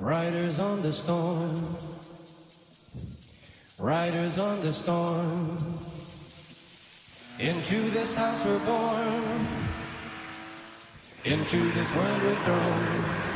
Riders on the storm. Riders on the storm. Into this house we're born. Into this world we're thrown.